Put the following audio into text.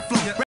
I flow.